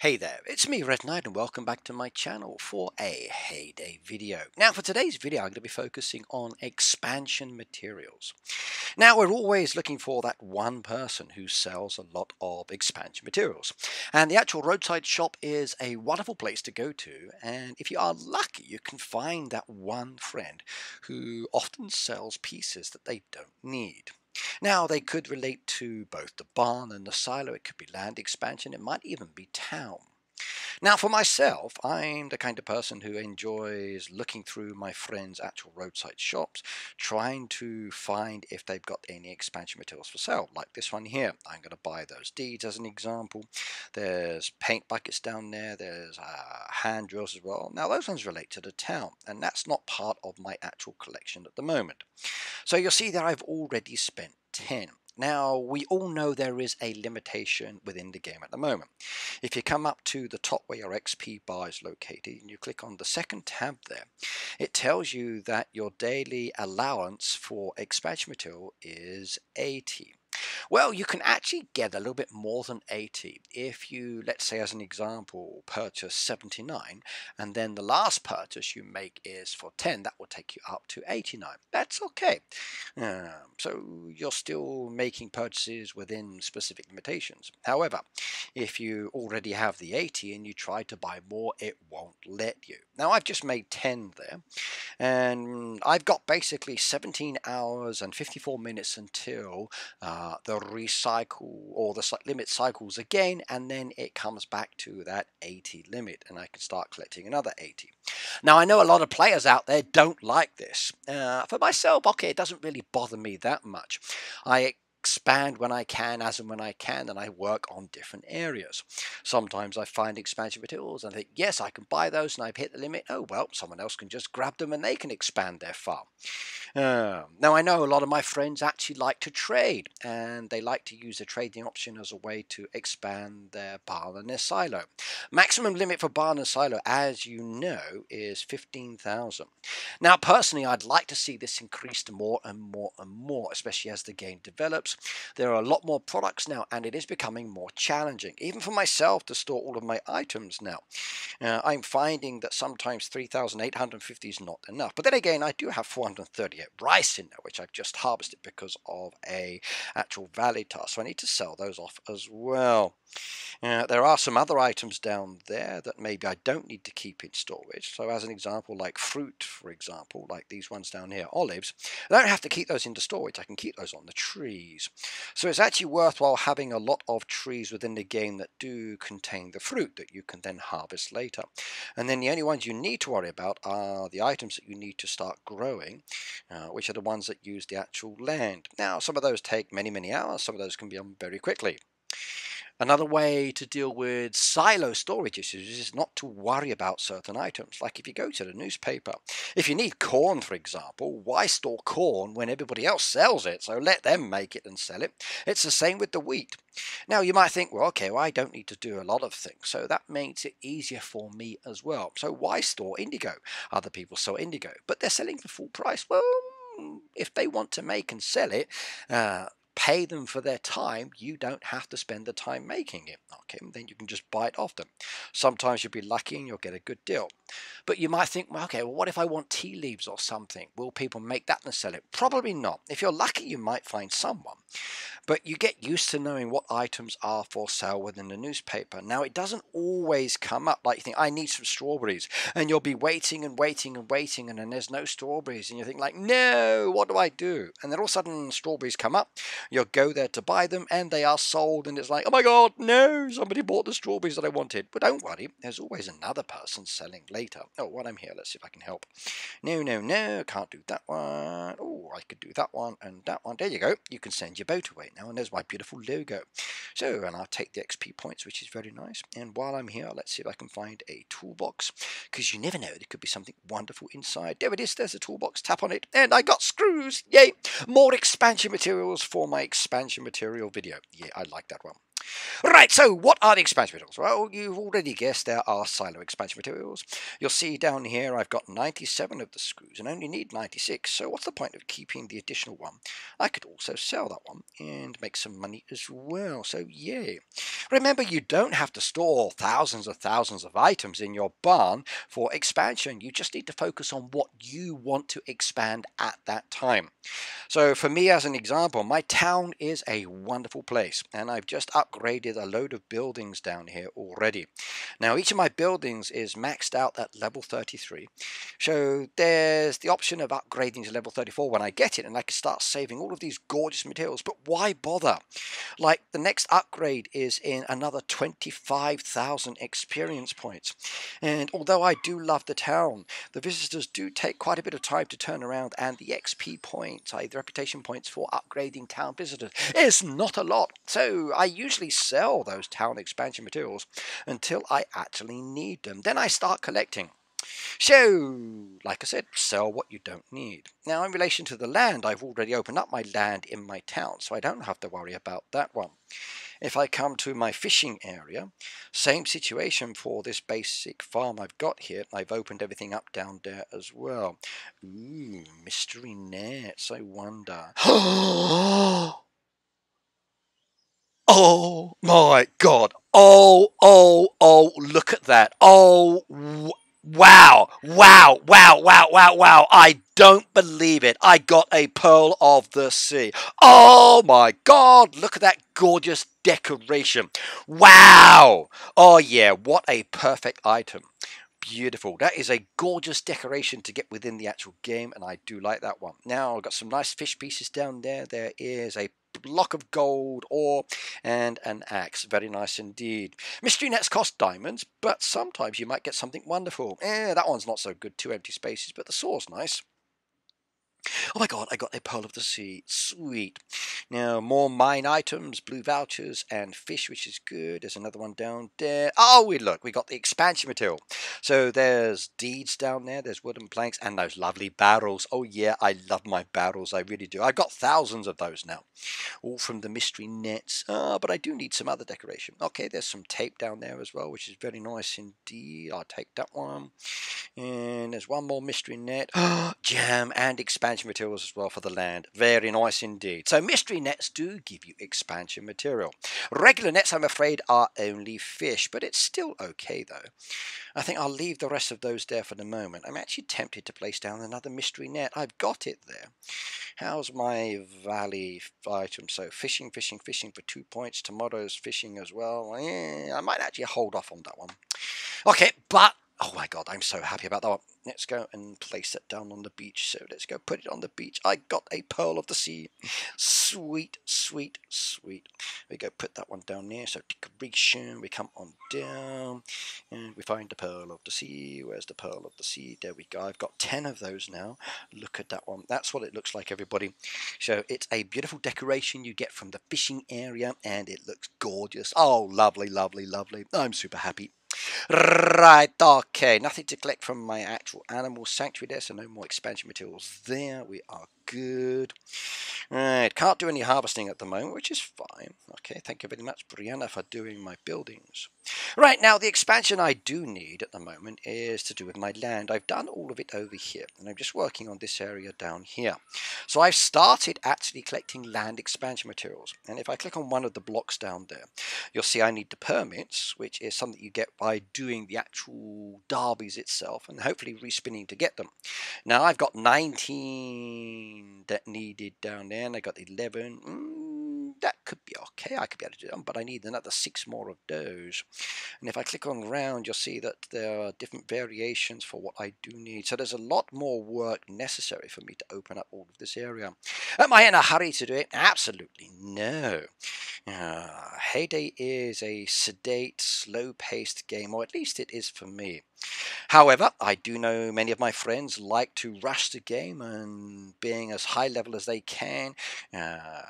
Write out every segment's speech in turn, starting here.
Hey there, it's me Red Knight and welcome back to my channel for a Hay Day video. Now for today's video I'm going to be focusing on expansion materials. Now we're always looking for that one person who sells a lot of expansion materials and the actual roadside shop is a wonderful place to go to and if you are lucky you can find that one friend who often sells pieces that they don't need. Now, they could relate to both the barn and the silo. It could be land expansion. It might even be town. Now, for myself, I'm the kind of person who enjoys looking through my friends' actual roadside shops, trying to find if they've got any expansion materials for sale, like this one here. I'm going to buy those deeds as an example. There's paint buckets down there, there's uh, hand drills as well. Now, those ones relate to the town, and that's not part of my actual collection at the moment. So you'll see that I've already spent 10. Now, we all know there is a limitation within the game at the moment. If you come up to the top where your XP bar is located and you click on the second tab there, it tells you that your daily allowance for expansion material is 80. Well, you can actually get a little bit more than 80 if you, let's say as an example, purchase 79 and then the last purchase you make is for 10, that will take you up to 89. That's okay. Um, so you're still making purchases within specific limitations. However, if you already have the 80 and you try to buy more, it won't let you. Now I've just made 10 there and I've got basically 17 hours and 54 minutes until uh, the recycle or the limit cycles again and then it comes back to that 80 limit and I can start collecting another 80. Now I know a lot of players out there don't like this. Uh, for myself, okay, it doesn't really bother me that much. I expand when I can, as and when I can, and I work on different areas. Sometimes I find expansion materials and I think, yes, I can buy those and I've hit the limit. Oh, well, someone else can just grab them and they can expand their farm. Um, now, I know a lot of my friends actually like to trade and they like to use the trading option as a way to expand their barn and their silo. Maximum limit for barn and silo, as you know, is 15,000. Now, personally, I'd like to see this increased more and more and more, especially as the game develops there are a lot more products now and it is becoming more challenging, even for myself to store all of my items now. Uh, I'm finding that sometimes 3,850 is not enough. But then again, I do have 438 rice in there, which I've just harvested because of a actual valley task. So I need to sell those off as well. Uh, there are some other items down there that maybe I don't need to keep in storage. So as an example, like fruit, for example, like these ones down here, olives, I don't have to keep those into storage. I can keep those on the trees. So it's actually worthwhile having a lot of trees within the game that do contain the fruit that you can then harvest later. And then the only ones you need to worry about are the items that you need to start growing, uh, which are the ones that use the actual land. Now, some of those take many, many hours. Some of those can be done very quickly. Another way to deal with silo storage issues is not to worry about certain items. Like if you go to the newspaper, if you need corn, for example, why store corn when everybody else sells it? So let them make it and sell it. It's the same with the wheat. Now you might think, well, okay, well, I don't need to do a lot of things. So that makes it easier for me as well. So why store indigo? Other people sell indigo, but they're selling for full price. Well, if they want to make and sell it, uh, pay them for their time, you don't have to spend the time making it. Okay, then you can just buy it off them. Sometimes you'll be lucky and you'll get a good deal. But you might think, well, okay, well, what if I want tea leaves or something? Will people make that and sell it? Probably not. If you're lucky, you might find someone. But you get used to knowing what items are for sale within the newspaper. Now, it doesn't always come up like you think, I need some strawberries. And you'll be waiting and waiting and waiting, and then there's no strawberries. And you think, like, no, what do I do? And then all of a sudden, strawberries come up. You'll go there to buy them and they are sold and it's like, oh my god, no, somebody bought the strawberries that I wanted. But don't worry, there's always another person selling later. Oh, while I'm here, let's see if I can help. No, no, no, can't do that one. Oh, I could do that one and that one. There you go. You can send your boat away now and there's my beautiful logo. So, and I'll take the XP points, which is very nice. And while I'm here, let's see if I can find a toolbox because you never know, there could be something wonderful inside. There it is, there's a toolbox. Tap on it and I got screws. Yay! More expansion materials for my my expansion material video. Yeah, I like that one. Right, so what are the expansion materials? Well, you've already guessed there are silo expansion materials. You'll see down here I've got 97 of the screws and only need 96, so what's the point of keeping the additional one? I could also sell that one and make some money as well, so yay. Remember, you don't have to store thousands of thousands of items in your barn for expansion. You just need to focus on what you want to expand at that time. So for me, as an example, my town is a wonderful place, and I've just upgraded a load of buildings down here already. Now each of my buildings is maxed out at level 33. So there's the option of upgrading to level 34 when I get it and I can start saving all of these gorgeous materials. But why bother? Like the next upgrade is in another 25,000 experience points. And although I do love the town, the visitors do take quite a bit of time to turn around and the XP points, the reputation points for upgrading town visitors, is not a lot. So I usually sell those town expansion materials until I actually need them. Then I start collecting. So, like I said, sell what you don't need. Now, in relation to the land, I've already opened up my land in my town, so I don't have to worry about that one. If I come to my fishing area, same situation for this basic farm I've got here. I've opened everything up down there as well. Ooh, mystery nets, I wonder. Oh, Oh my god. Oh, oh, oh, look at that. Oh, wow, wow, wow, wow, wow, wow. I don't believe it. I got a Pearl of the Sea. Oh my god, look at that gorgeous decoration. Wow. Oh yeah, what a perfect item beautiful. That is a gorgeous decoration to get within the actual game, and I do like that one. Now, I've got some nice fish pieces down there. There is a block of gold ore and an axe. Very nice indeed. Mystery nets cost diamonds, but sometimes you might get something wonderful. Eh, that one's not so good. Two empty spaces, but the saw's nice. Oh my god, I got a Pearl of the Sea. Sweet. Now, more mine items, blue vouchers, and fish, which is good. There's another one down there. Oh, we look, we got the expansion material. So there's deeds down there, there's wooden planks, and those lovely barrels. Oh yeah, I love my barrels, I really do. I've got thousands of those now. All from the mystery nets. Uh, but I do need some other decoration. Okay, there's some tape down there as well, which is very nice indeed. I'll take that one. And there's one more mystery net. Jam and expansion materials as well for the land. Very nice indeed. So mystery nets do give you expansion material. Regular nets, I'm afraid, are only fish, but it's still okay though. I think I'll leave the rest of those there for the moment. I'm actually tempted to place down another mystery net. I've got it there. How's my valley item? So fishing, fishing, fishing for two points. Tomatoes fishing as well. Eh, I might actually hold off on that one. Okay, but Oh my god, I'm so happy about that one. Let's go and place it down on the beach. So let's go put it on the beach. I got a pearl of the sea. Sweet, sweet, sweet. We go put that one down there. So decoration. We come on down and we find the pearl of the sea. Where's the pearl of the sea? There we go. I've got 10 of those now. Look at that one. That's what it looks like, everybody. So it's a beautiful decoration you get from the fishing area and it looks gorgeous. Oh, lovely, lovely, lovely. I'm super happy. Right, okay, nothing to collect from my actual animal sanctuary there, so no more expansion materials there. We are good. Right, can't do any harvesting at the moment, which is fine. Okay, thank you very much, Brianna, for doing my buildings. Right, now the expansion I do need at the moment is to do with my land. I've done all of it over here, and I'm just working on this area down here. So I've started actually collecting land expansion materials, and if I click on one of the blocks down there, you'll see I need the permits, which is something you get by doing the actual derbies itself, and hopefully respinning to get them. Now I've got 19 that needed down there, and I got 11. Mm, that could be okay. I could be able to do them, but I need another six more of those. And if I click on round, you'll see that there are different variations for what I do need. So there's a lot more work necessary for me to open up all of this area. Am I in a hurry to do it? Absolutely no. Uh, Hay Day is a sedate, slow-paced game, or at least it is for me. However, I do know many of my friends like to rush the game and being as high level as they can. Uh,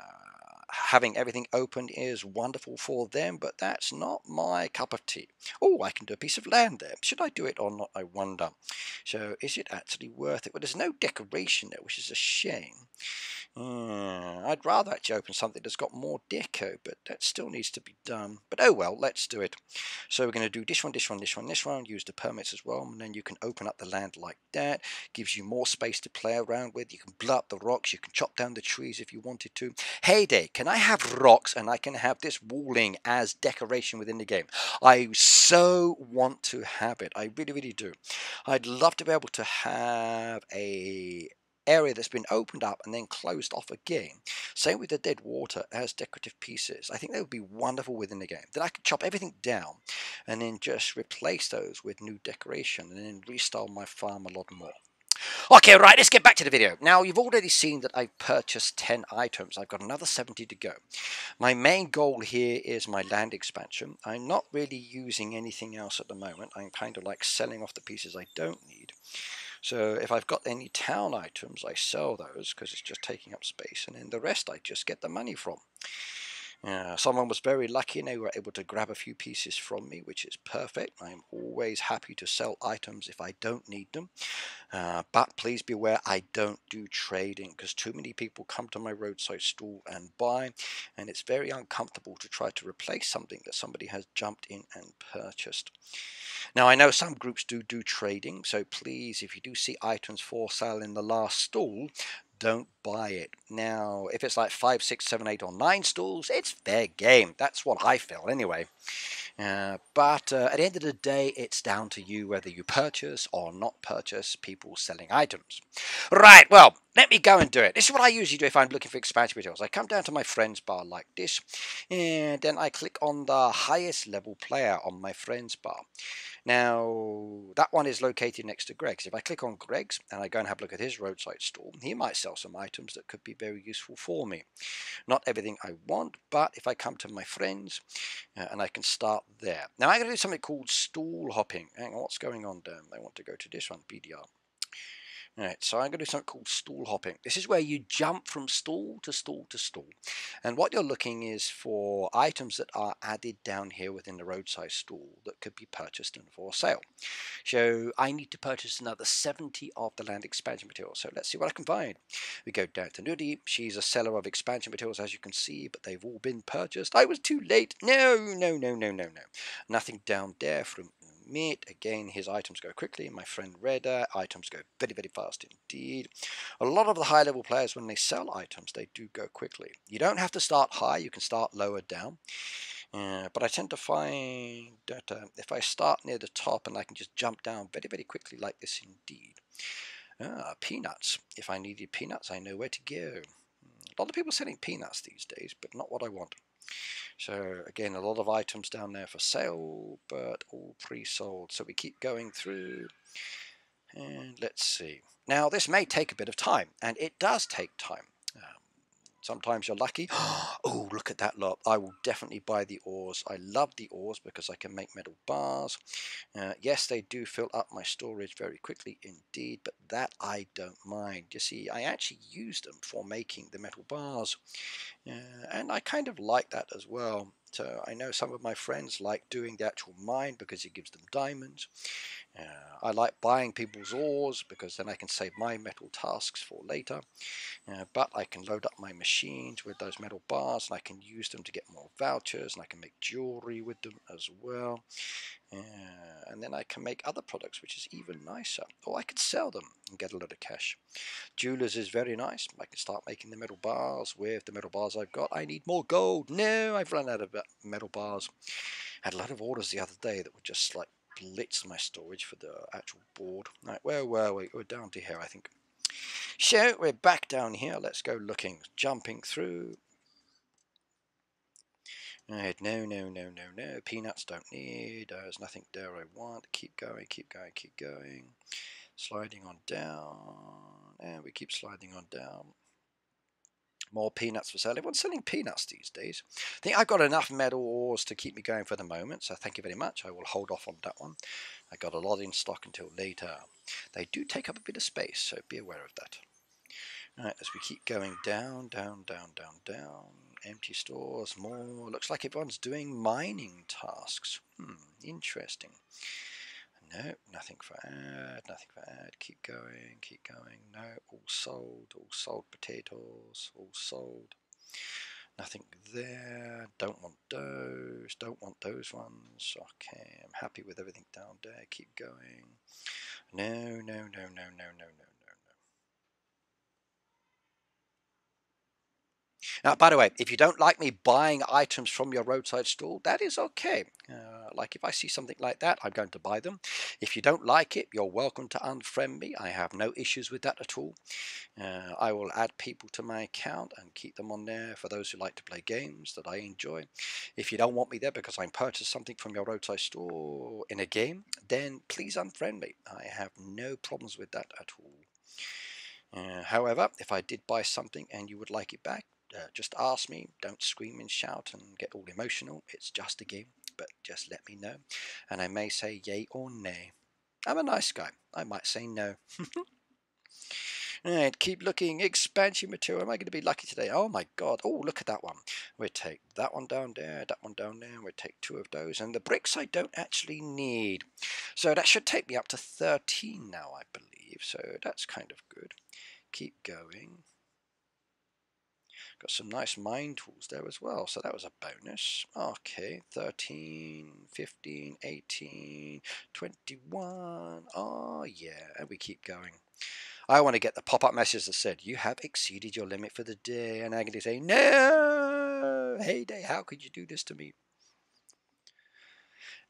having everything open is wonderful for them, but that's not my cup of tea. Oh, I can do a piece of land there. Should I do it or not, I wonder. So is it actually worth it? Well, there's no decoration there, which is a shame. Uh, I'd rather actually open something that's got more deco, but that still needs to be done. But oh well, let's do it. So we're going to do this one, this one, this one, this one, use the permits as well, and then you can open up the land like that. Gives you more space to play around with. You can blow up the rocks, you can chop down the trees if you wanted to. Hey can I have rocks and I can have this walling as decoration within the game? I so want to have it. I really, really do. I'd love to be able to have a area that's been opened up and then closed off again. Same with the dead water as decorative pieces. I think that would be wonderful within the game. Then I could chop everything down and then just replace those with new decoration and then restyle my farm a lot more. Okay, right, let's get back to the video. Now, you've already seen that I've purchased 10 items. I've got another 70 to go. My main goal here is my land expansion. I'm not really using anything else at the moment. I'm kind of like selling off the pieces I don't need. So if I've got any town items, I sell those because it's just taking up space. And then the rest I just get the money from. Someone was very lucky and they were able to grab a few pieces from me, which is perfect. I'm always happy to sell items if I don't need them. Uh, but please beware, I don't do trading because too many people come to my roadside stall and buy, and it's very uncomfortable to try to replace something that somebody has jumped in and purchased. Now, I know some groups do do trading, so please, if you do see items for sale in the last stall, don't buy it. Now, if it's like five, six, seven, eight, or nine stalls, it's fair game. That's what I feel anyway. Uh, but uh, at the end of the day, it's down to you whether you purchase or not purchase people selling items. Right, well, let me go and do it. This is what I usually do if I'm looking for expansion materials. I come down to my friends bar like this, and then I click on the highest level player on my friends bar. Now, that one is located next to Greg's. If I click on Greg's and I go and have a look at his roadside stall, he might sell some items that could be very useful for me. Not everything I want, but if I come to my friends uh, and I can start there. Now, I'm going to do something called stall hopping. Hang on, what's going on down? I want to go to this one, BDR. Right, so I'm going to do something called stall hopping. This is where you jump from stall to stall to stall. And what you're looking is for items that are added down here within the roadside stall that could be purchased and for sale. So I need to purchase another 70 of the land expansion materials. So let's see what I can find. We go down to Nudie. She's a seller of expansion materials, as you can see, but they've all been purchased. I was too late. No, no, no, no, no, no. Nothing down there from meet. Again, his items go quickly. My friend Redder, items go very, very fast indeed. A lot of the high level players, when they sell items, they do go quickly. You don't have to start high, you can start lower down. Uh, but I tend to find that uh, if I start near the top and I can just jump down very, very quickly like this indeed. Ah, peanuts. If I needed peanuts, I know where to go. A lot of people selling peanuts these days, but not what I want. So again, a lot of items down there for sale, but all pre-sold. So we keep going through and let's see. Now this may take a bit of time and it does take time. Sometimes you're lucky. oh, look at that lot. I will definitely buy the ores. I love the ores because I can make metal bars. Uh, yes, they do fill up my storage very quickly indeed, but that I don't mind. You see, I actually use them for making the metal bars. Uh, and I kind of like that as well. So I know some of my friends like doing the actual mine because it gives them diamonds. Uh, I like buying people's ores because then I can save my metal tasks for later. Uh, but I can load up my machines with those metal bars and I can use them to get more vouchers and I can make jewelry with them as well. Uh, and then I can make other products which is even nicer. Or I could sell them and get a lot of cash. Jewelers is very nice. I can start making the metal bars with the metal bars I've got. I need more gold. No, I've run out of uh, metal bars. I had a lot of orders the other day that were just like blitz my storage for the actual board. Right, where were we? We're down to here, I think. So we're back down here. Let's go looking, jumping through. Right, no, no, no, no, no. Peanuts don't need. There's nothing there I want. Keep going, keep going, keep going. Sliding on down. And we keep sliding on down. More peanuts for sale. Everyone's selling peanuts these days. I think I've got enough metal ores to keep me going for the moment, so thank you very much. I will hold off on that one. I got a lot in stock until later. They do take up a bit of space, so be aware of that. Alright, as we keep going down, down, down, down, down. Empty stores, more. Looks like everyone's doing mining tasks. Hmm, interesting. No, nothing for ad, nothing for ad. Keep going, keep going. No, all sold, all sold potatoes, all sold. Nothing there. Don't want those. Don't want those ones. Okay, I'm happy with everything down there. Keep going. No, no, no, no, no, no, no. No. No. Now, by the way, if you don't like me buying items from your roadside stall, that is okay. Uh, like if I see something like that, I'm going to buy them. If you don't like it, you're welcome to unfriend me. I have no issues with that at all. Uh, I will add people to my account and keep them on there for those who like to play games that I enjoy. If you don't want me there because I purchased something from your roadside store in a game, then please unfriend me. I have no problems with that at all. Uh, however, if I did buy something and you would like it back, uh, just ask me. Don't scream and shout and get all emotional. It's just a game, but just let me know. And I may say yay or nay. I'm a nice guy. I might say no. Alright, keep looking. Expansion material. Am I going to be lucky today? Oh my god. Oh, look at that one. We'll take that one down there, that one down there. We'll take two of those. And the bricks I don't actually need. So that should take me up to 13 now, I believe. So that's kind of good. Keep going. Got some nice mine tools there as well, so that was a bonus. Okay, 13, 15, 18, 21. Oh, yeah, and we keep going. I want to get the pop-up message that said, you have exceeded your limit for the day. And I can say, no, Hay Day, how could you do this to me?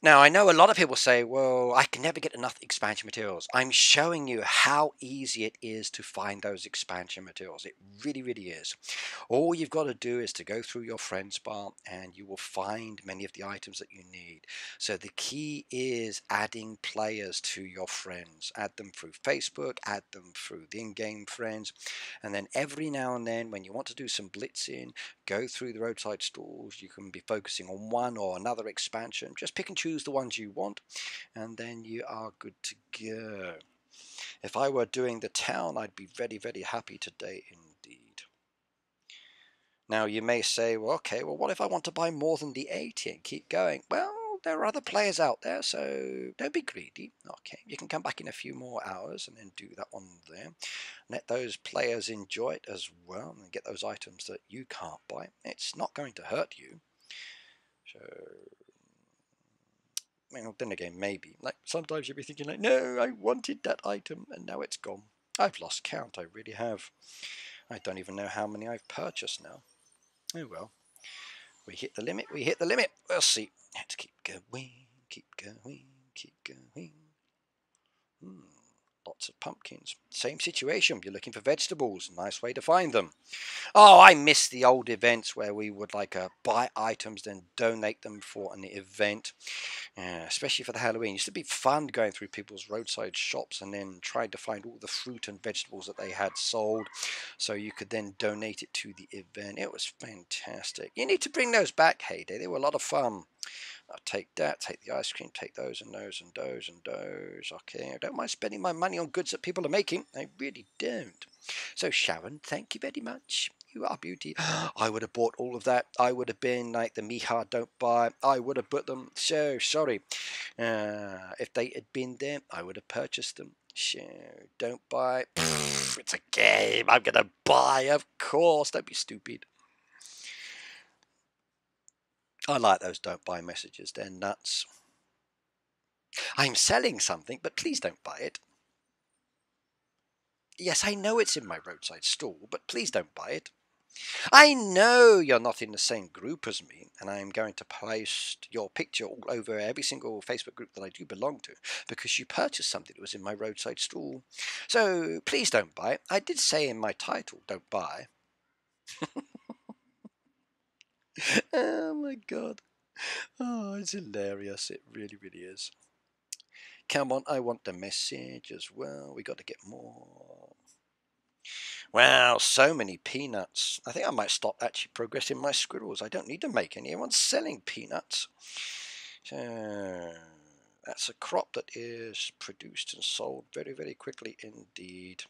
Now, I know a lot of people say, well, I can never get enough expansion materials. I'm showing you how easy it is to find those expansion materials. It really, really is. All you've got to do is to go through your friends bar and you will find many of the items that you need. So the key is adding players to your friends. Add them through Facebook, add them through the in-game friends. And then every now and then when you want to do some blitzing, go through the roadside stalls. You can be focusing on one or another expansion. Just pick and choose choose the ones you want and then you are good to go. If I were doing the town, I'd be very, very happy today indeed. Now you may say, well, okay, well, what if I want to buy more than the 80 and keep going? Well, there are other players out there, so don't be greedy. Okay, you can come back in a few more hours and then do that one there. Let those players enjoy it as well and get those items that you can't buy. It's not going to hurt you. So well, then again, maybe. Like sometimes you'll be thinking, like, no, I wanted that item and now it's gone. I've lost count. I really have. I don't even know how many I've purchased now. Oh well. We hit the limit. We hit the limit. We'll see. Let's keep going. Keep going. Keep going. Hmm lots of pumpkins. Same situation, you're looking for vegetables, nice way to find them. Oh, I miss the old events where we would like uh, buy items then donate them for an event, uh, especially for the Halloween. It used to be fun going through people's roadside shops and then trying to find all the fruit and vegetables that they had sold so you could then donate it to the event. It was fantastic. You need to bring those back, Hay Day. They were a lot of fun. I'll take that, take the ice cream, take those and those and those and those. Okay, I don't mind spending my money on goods that people are making. I really don't. So, Sharon, thank you very much. You are beauty. I would have bought all of that. I would have been like the Miha don't buy. I would have put them. So sorry. Uh, if they had been there, I would have purchased them. So don't buy. it's a game. I'm going to buy. Of course. Don't be stupid. I like those don't buy messages. They're nuts. I'm selling something, but please don't buy it. Yes, I know it's in my roadside stall, but please don't buy it. I know you're not in the same group as me, and I'm going to post your picture all over every single Facebook group that I do belong to because you purchased something that was in my roadside stall. So please don't buy it. I did say in my title, don't buy. oh my god. Oh, it's hilarious. It really, really is. Come on, I want the message as well. We got to get more. Wow, so many peanuts. I think I might stop actually progressing my squirrels. I don't need to make any. Anyone's selling peanuts. So, that's a crop that is produced and sold very, very quickly indeed.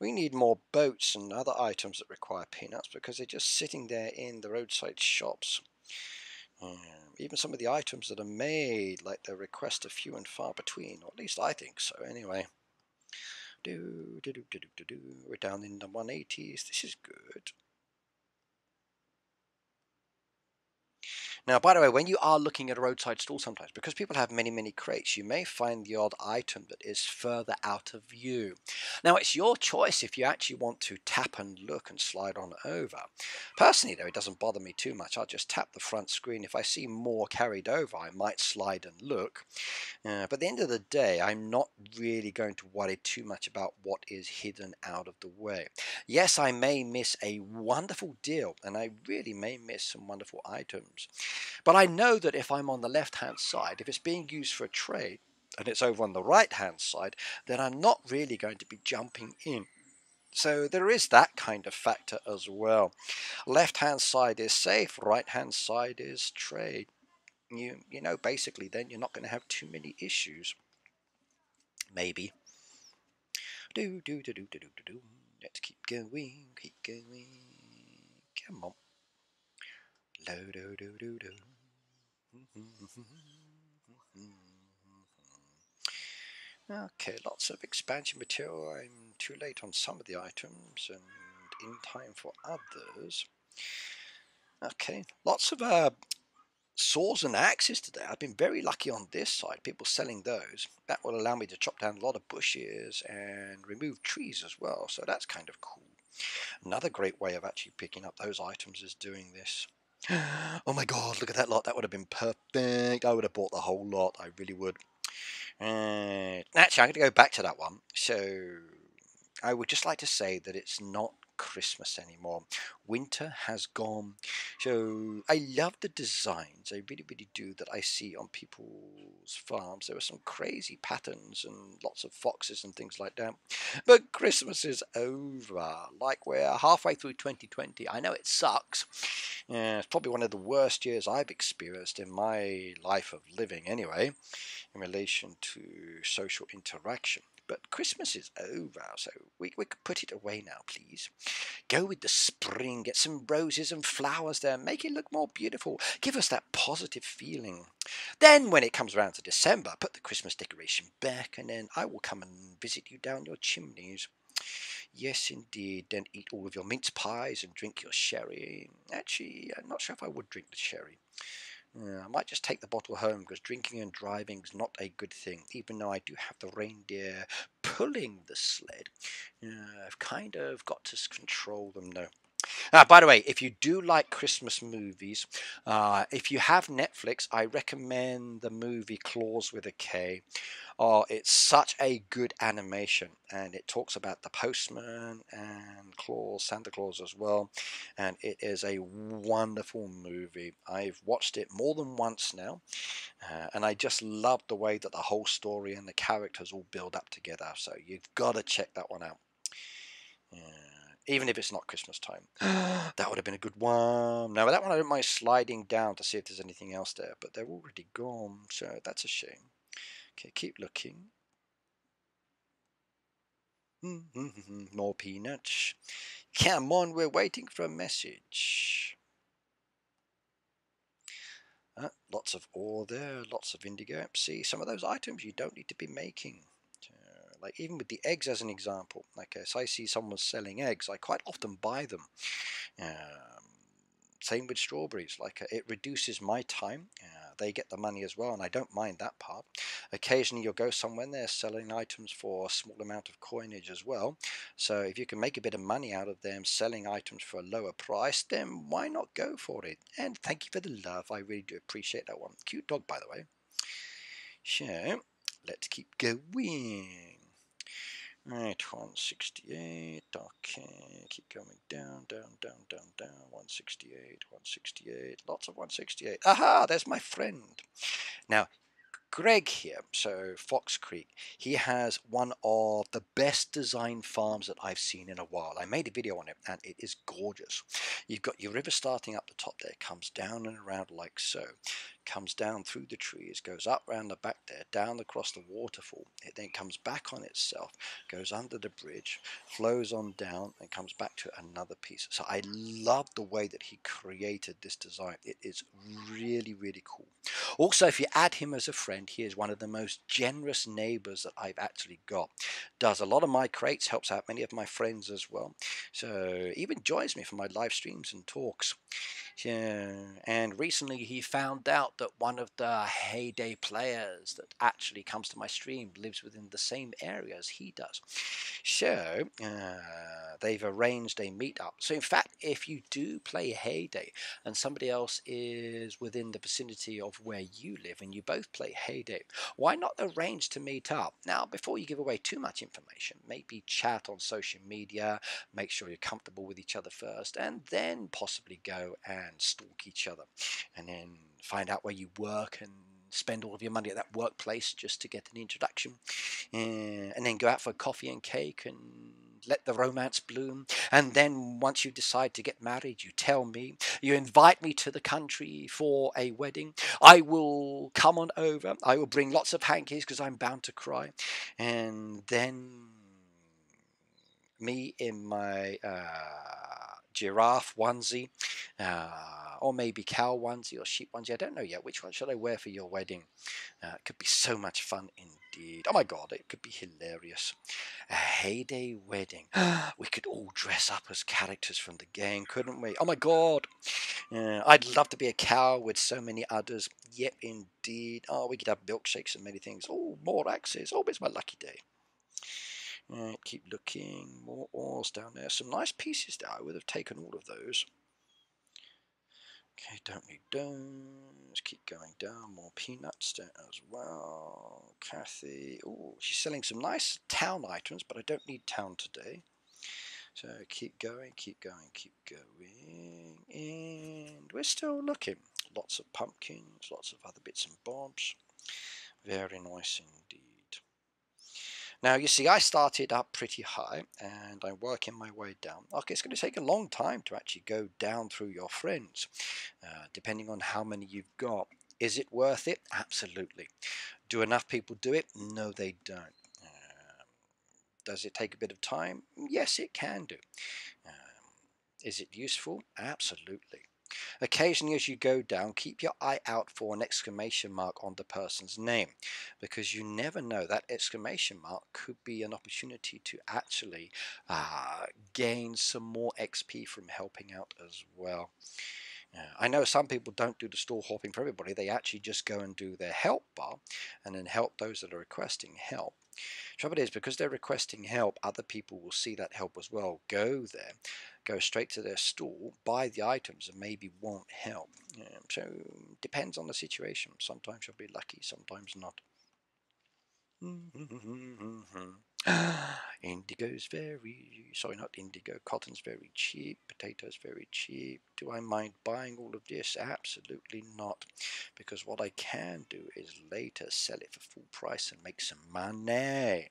We need more boats and other items that require peanuts because they're just sitting there in the roadside shops. Um, even some of the items that are made, like the request are few and far between, or at least I think so anyway. Do, do, do, do, do, do. We're down in the 180s. This is good. Now, by the way, when you are looking at a roadside stall sometimes, because people have many, many crates, you may find the odd item that is further out of view. Now, it's your choice if you actually want to tap and look and slide on over. Personally, though, it doesn't bother me too much. I'll just tap the front screen. If I see more carried over, I might slide and look. Uh, but at the end of the day, I'm not really going to worry too much about what is hidden out of the way. Yes, I may miss a wonderful deal, and I really may miss some wonderful items. But I know that if I'm on the left hand side, if it's being used for a trade and it's over on the right hand side, then I'm not really going to be jumping in. So there is that kind of factor as well. Left hand side is safe, right hand side is trade. You you know basically then you're not going to have too many issues. Maybe. Do do do do do do do. Let's keep going, keep going. Come on. Do do do do do. Okay, lots of expansion material. I'm too late on some of the items and in time for others. Okay, lots of uh, saws and axes today. I've been very lucky on this side, people selling those. That will allow me to chop down a lot of bushes and remove trees as well, so that's kind of cool. Another great way of actually picking up those items is doing this. oh my god, look at that lot. That would have been perfect. I would have bought the whole lot. I really would. Uh, actually, I'm going to go back to that one. So, I would just like to say that it's not Christmas anymore. Winter has gone. So I love the designs. I really, really do that I see on people's farms. There are some crazy patterns and lots of foxes and things like that. But Christmas is over. Like we're halfway through 2020. I know it sucks. Yeah, it's probably one of the worst years I've experienced in my life of living anyway, in relation to social interaction. But Christmas is over, so we, we could put it away now, please. Go with the spring, get some roses and flowers there, make it look more beautiful, give us that positive feeling. Then, when it comes around to December, put the Christmas decoration back, and then I will come and visit you down your chimneys. Yes, indeed. Then eat all of your mince pies and drink your sherry. Actually, I'm not sure if I would drink the sherry. Yeah, I might just take the bottle home because drinking and driving is not a good thing, even though I do have the reindeer pulling the sled. Yeah, I've kind of got to control them now. Uh, by the way, if you do like Christmas movies, uh, if you have Netflix, I recommend the movie Klaus with a K. Oh, it's such a good animation, and it talks about the postman and Claus, Santa Claus as well, and it is a wonderful movie. I've watched it more than once now, uh, and I just love the way that the whole story and the characters all build up together. So you've got to check that one out. Yeah even if it's not Christmas time. that would have been a good one. Now, that one I don't mind sliding down to see if there's anything else there, but they're already gone, so that's a shame. Okay, keep looking. More peanuts. Come on, we're waiting for a message. Uh, lots of ore there, lots of indigo. See, some of those items you don't need to be making. Like even with the eggs as an example, like as I see someone selling eggs, I quite often buy them. Um, same with strawberries, like uh, it reduces my time. Uh, they get the money as well, and I don't mind that part. Occasionally, you'll go somewhere and they're selling items for a small amount of coinage as well. So, if you can make a bit of money out of them selling items for a lower price, then why not go for it? And thank you for the love. I really do appreciate that one. Cute dog, by the way. So, let's keep going. Right, 168, okay, keep coming down, down, down, down, down, 168, 168, lots of 168. Aha, there's my friend. Now, Greg here, so Fox Creek, he has one of the best designed farms that I've seen in a while. I made a video on it and it is gorgeous. You've got your river starting up the top there, comes down and around like so comes down through the trees, goes up round the back there, down across the waterfall. It then comes back on itself, goes under the bridge, flows on down, and comes back to another piece. So I love the way that he created this design. It is really, really cool. Also, if you add him as a friend, he is one of the most generous neighbors that I've actually got. Does a lot of my crates, helps out many of my friends as well. So even joins me for my live streams and talks. And recently he found out that one of the Hay Day players that actually comes to my stream lives within the same area as he does. So uh, they've arranged a meetup. So in fact, if you do play Hay Day and somebody else is within the vicinity of where you live and you both play Hay Day, why not arrange to meet up? Now, before you give away too much information, maybe chat on social media, make sure you're comfortable with each other first, and then possibly go and stalk each other and then find out where you work and spend all of your money at that workplace just to get an introduction uh, and then go out for coffee and cake and let the romance bloom. And then once you decide to get married, you tell me, you invite me to the country for a wedding. I will come on over. I will bring lots of hankies because I'm bound to cry. And then me in my uh, giraffe onesie. Uh, or maybe cow onesie or sheep onesie. I don't know yet. Which one should I wear for your wedding? Uh, it could be so much fun indeed. Oh my god, it could be hilarious. A Hay Day wedding. we could all dress up as characters from the game, couldn't we? Oh my god. Uh, I'd love to be a cow with so many others. Yep, indeed. Oh, we could have milkshakes and many things. Oh, more axes. Oh, it's my lucky day. Right, keep looking. More ores down there. Some nice pieces there. I would have taken all of those. Okay, don't need those. Keep going down. More peanuts there as well. Kathy. Oh, she's selling some nice town items, but I don't need town today. So keep going, keep going, keep going. And we're still looking. Lots of pumpkins, lots of other bits and bobs. Very nice indeed. Now, you see, I started up pretty high and I'm working my way down. Okay, it's going to take a long time to actually go down through your friends, uh, depending on how many you've got. Is it worth it? Absolutely. Do enough people do it? No, they don't. Um, does it take a bit of time? Yes, it can do. Um, is it useful? Absolutely. Occasionally as you go down, keep your eye out for an exclamation mark on the person's name because you never know that exclamation mark could be an opportunity to actually uh, gain some more XP from helping out as well. Uh, I know some people don't do the store hopping for everybody. They actually just go and do their help bar and then help those that are requesting help. Trouble is, because they're requesting help, other people will see that help as well, go there, go straight to their store, buy the items, and maybe won't help. Um, so, depends on the situation. Sometimes you'll be lucky, sometimes not. Indigo's very, sorry, not indigo, cotton's very cheap, potatoes very cheap. Do I mind buying all of this? Absolutely not, because what I can do is later sell it for full price and make some money.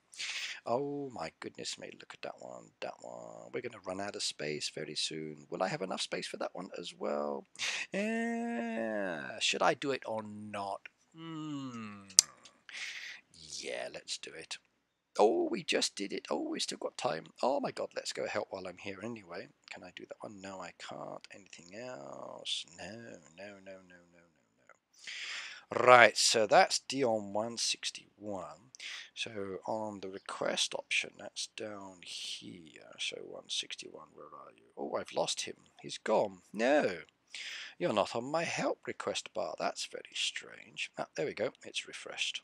Oh my goodness me, look at that one, that one. We're going to run out of space very soon. Will I have enough space for that one as well? Yeah, should I do it or not? Hmm. Yeah, let's do it. Oh, we just did it. Oh, we still got time. Oh my god, let's go help while I'm here anyway. Can I do that one? No, I can't. Anything else? No, no, no, no, no, no, no. Right, so that's Dion 161. So on the request option, that's down here. So 161, where are you? Oh, I've lost him. He's gone. No. You're not on my help request bar. That's very strange. Ah, there we go. It's refreshed.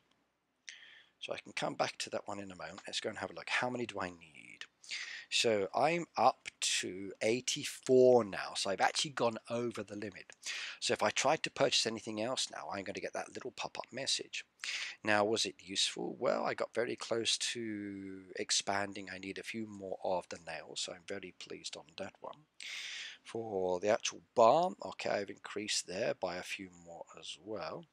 So I can come back to that one in a moment. Let's go and have a look. How many do I need? So I'm up to 84 now. So I've actually gone over the limit. So if I tried to purchase anything else now, I'm going to get that little pop-up message. Now, was it useful? Well, I got very close to expanding. I need a few more of the nails. So I'm very pleased on that one. For the actual bar, okay, I've increased there by a few more as well.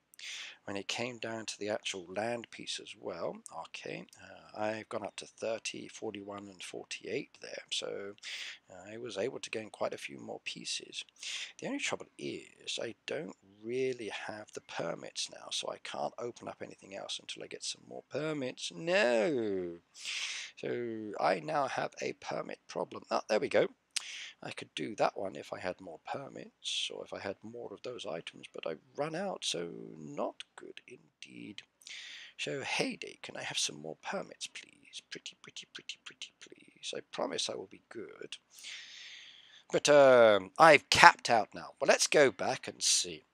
When it came down to the actual land piece as well, okay, uh, I've gone up to 30, 41 and 48 there, so uh, I was able to gain quite a few more pieces. The only trouble is I don't really have the permits now, so I can't open up anything else until I get some more permits. No! So I now have a permit problem. Ah, there we go. I could do that one if I had more permits or if I had more of those items, but I run out, so not good indeed. So, Hay Day, can I have some more permits, please? Pretty, pretty, pretty, pretty, please. I promise I will be good. But um, I've capped out now. Well, let's go back and see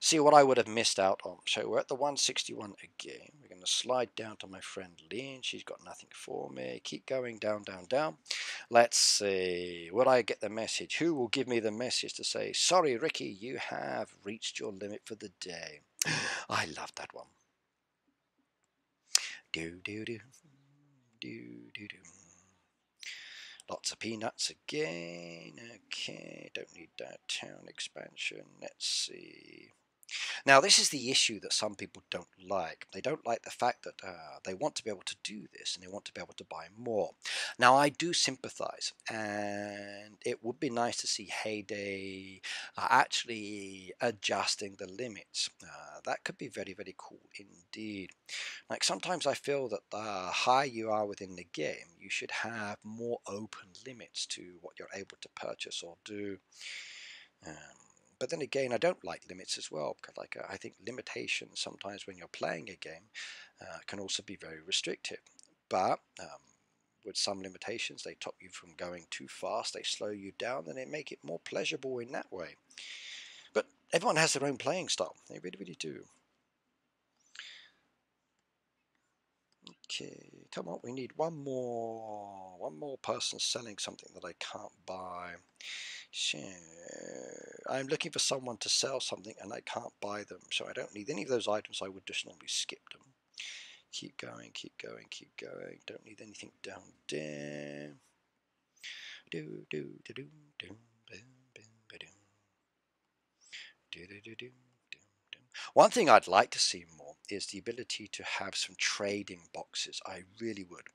see what I would have missed out on. So we're at the 161 again. We're going to slide down to my friend Lynn. She's got nothing for me. Keep going down, down, down. Let's see. Will I get the message? Who will give me the message to say, sorry, Ricky, you have reached your limit for the day. I love that one. Do, do, do. Do, do, do. Lots of peanuts again. Okay, don't need that town expansion. Let's see. Now, this is the issue that some people don't like. They don't like the fact that uh, they want to be able to do this and they want to be able to buy more. Now, I do sympathize, and it would be nice to see Hay Day uh, actually adjusting the limits. Uh, that could be very, very cool indeed. Like sometimes I feel that the higher you are within the game, you should have more open limits to what you're able to purchase or do. Um, but then again, I don't like limits as well because, like, I think limitations sometimes when you're playing a game uh, can also be very restrictive. But um, with some limitations, they stop you from going too fast, they slow you down, and they make it more pleasurable in that way. But everyone has their own playing style. They really, really do. Okay, come on, we need one more, one more person selling something that I can't buy. So I'm looking for someone to sell something and I can't buy them. So I don't need any of those items. I would just normally skip them. Keep going, keep going, keep going. Don't need anything down there. Do, do, do, do, do, do do ba, do, do, do, do. One thing I'd like to see more is the ability to have some trading boxes. I really would.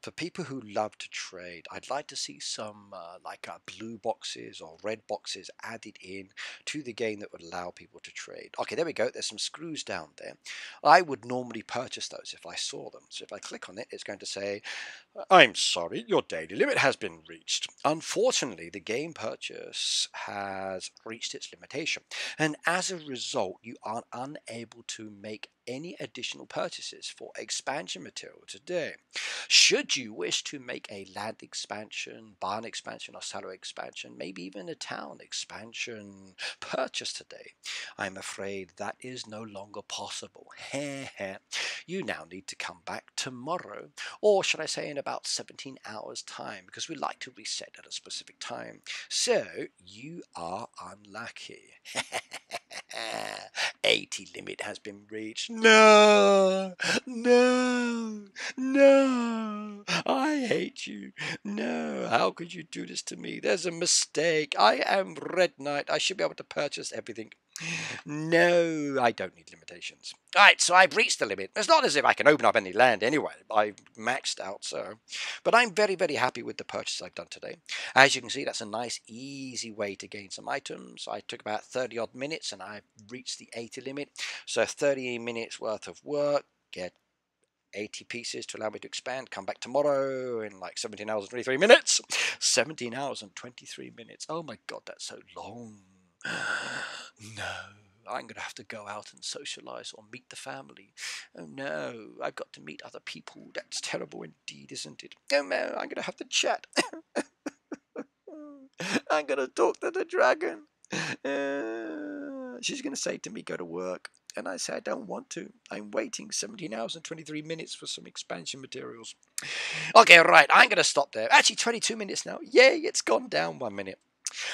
For people who love to trade, I'd like to see some uh, like uh, blue boxes or red boxes added in to the game that would allow people to trade. Okay, there we go. There's some screws down there. I would normally purchase those if I saw them. So if I click on it, it's going to say, I'm sorry, your daily limit has been reached. Unfortunately, the game purchase has reached its limitation. And as a result, you are unable to make any additional purchases for expansion material today. Should you wish to make a land expansion, barn expansion, or cellar expansion, maybe even a town expansion purchase today, I'm afraid that is no longer possible. you now need to come back tomorrow, or should I say in about 17 hours time, because we like to reset at a specific time. So you are unlucky. 80 limit has been reached. No, no, no. I hate you. No, how could you do this to me? There's a mistake. I am Red Knight. I should be able to purchase everything. No, I don't need limitations. All right, so I've reached the limit. It's not as if I can open up any land anyway. I've maxed out, so. But I'm very, very happy with the purchase I've done today. As you can see, that's a nice, easy way to gain some items. I took about 30 odd minutes and I've reached the 80 limit. So 30 minutes worth of work, get 80 pieces to allow me to expand. Come back tomorrow in like 17 hours and 23 minutes. 17 hours and 23 minutes. Oh my god, that's so long. no, I'm going to have to go out and socialize or meet the family. Oh no, I've got to meet other people. That's terrible indeed, isn't it? Oh no, I'm going to have to chat. I'm going to talk to the dragon. Uh, she's going to say to me, go to work. And I say, I don't want to. I'm waiting 17 hours and 23 minutes for some expansion materials. Okay, right, I'm going to stop there. Actually, 22 minutes now. Yay, it's gone down one minute.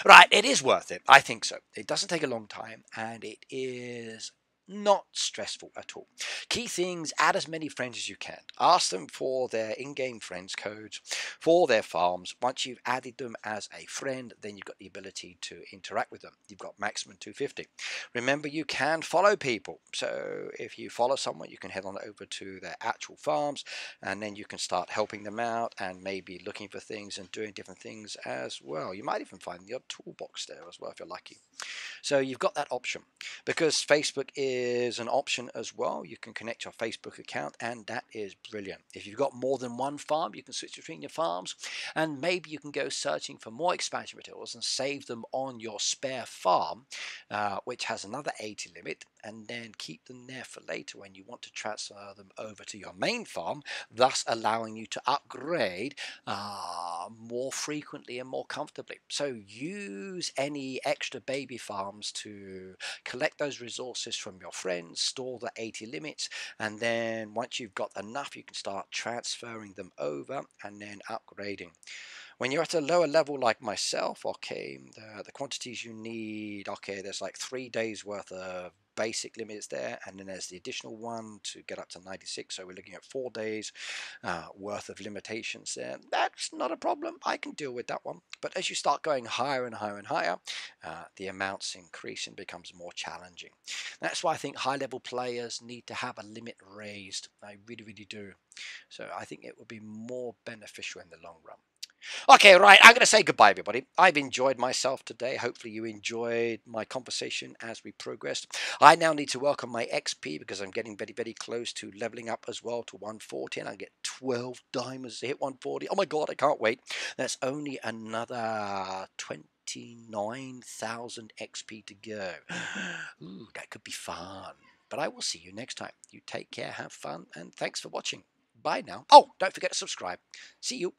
Right, it is worth it. I think so. It doesn't take a long time, and it is Not stressful at all. Key things add as many friends as you can. Ask them for their in game friends codes for their farms. Once you've added them as a friend, then you've got the ability to interact with them. You've got maximum 250. Remember, you can follow people. So if you follow someone, you can head on over to their actual farms and then you can start helping them out and maybe looking for things and doing different things as well. You might even find your toolbox there as well if you're lucky. So you've got that option because Facebook is is an option as well. You can connect your Facebook account, and that is brilliant. If you've got more than one farm, you can switch between your farms, and maybe you can go searching for more expansion materials and save them on your spare farm, uh, which has another 80 limit, and then keep them there for later when you want to transfer them over to your main farm, thus allowing you to upgrade uh, more frequently and more comfortably. So use any extra baby farms to collect those resources from your friends, store the 80 limits, and then once you've got enough, you can start transferring them over and then upgrading. When you're at a lower level like myself, okay, the, the quantities you need, okay, there's like three days worth of basic limits there and then there's the additional one to get up to 96 so we're looking at four days uh, worth of limitations there. That's not a problem. I can deal with that one. But as you start going higher and higher and higher uh, the amounts increase and becomes more challenging. That's why I think high level players need to have a limit raised. I really really do. So I think it would be more beneficial in the long run Okay, right. I'm going to say goodbye, everybody. I've enjoyed myself today. Hopefully, you enjoyed my conversation as we progressed. I now need to welcome my XP because I'm getting very, very close to leveling up as well to 140, and I get 12 diamonds to hit 140. Oh my god, I can't wait. That's only another 29,000 XP to go. Ooh, that could be fun. But I will see you next time. You take care, have fun, and thanks for watching. Bye now. Oh, don't forget to subscribe. See you.